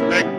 perfect.